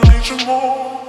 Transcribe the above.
I need you more.